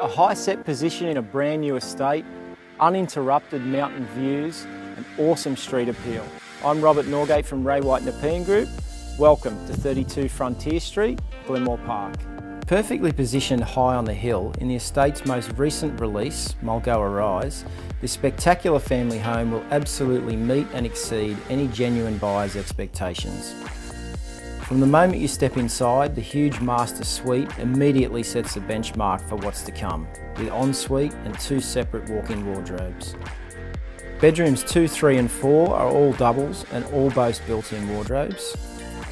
A high set position in a brand new estate, uninterrupted mountain views and awesome street appeal. I'm Robert Norgate from Ray White Nepean Group. Welcome to 32 Frontier Street, Glenmore Park. Perfectly positioned high on the hill, in the estate's most recent release, Mulgoa Rise, this spectacular family home will absolutely meet and exceed any genuine buyer's expectations. From the moment you step inside, the huge master suite immediately sets the benchmark for what's to come, with ensuite and two separate walk-in wardrobes. Bedrooms 2, 3 and 4 are all doubles and all boast built-in wardrobes.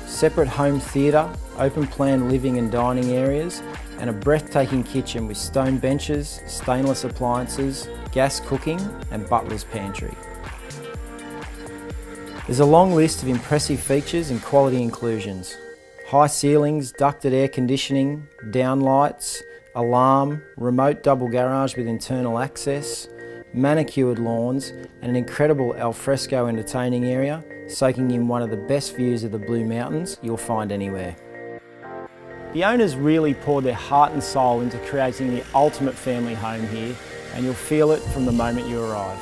Separate home theatre, open plan living and dining areas, and a breathtaking kitchen with stone benches, stainless appliances, gas cooking and butler's pantry. There's a long list of impressive features and quality inclusions. High ceilings, ducted air conditioning, downlights, alarm, remote double garage with internal access, manicured lawns and an incredible alfresco entertaining area, soaking in one of the best views of the Blue Mountains you'll find anywhere. The owners really poured their heart and soul into creating the ultimate family home here and you'll feel it from the moment you arrive.